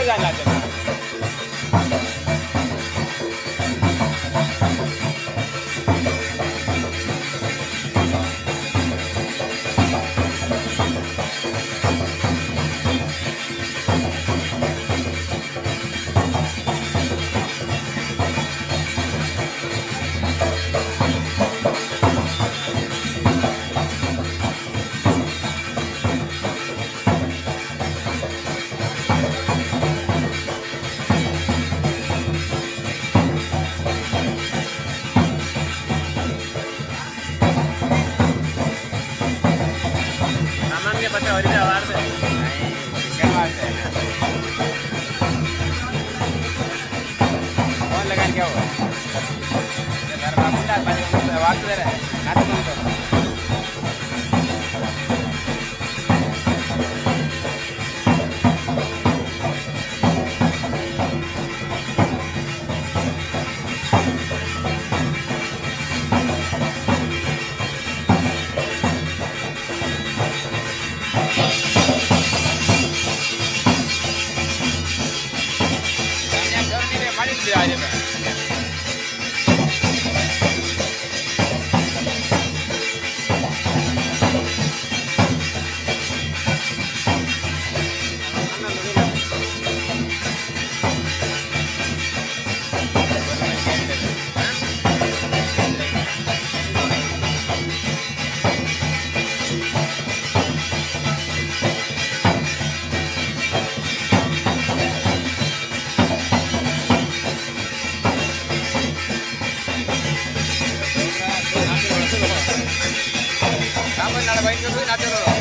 살아달라잖아. ஏமாத்த வருதா வாருது ఫోన్ లగానికి వాకు వేరే నాకు से आए சாப்பாடு நல்லா பயன்படுத்தி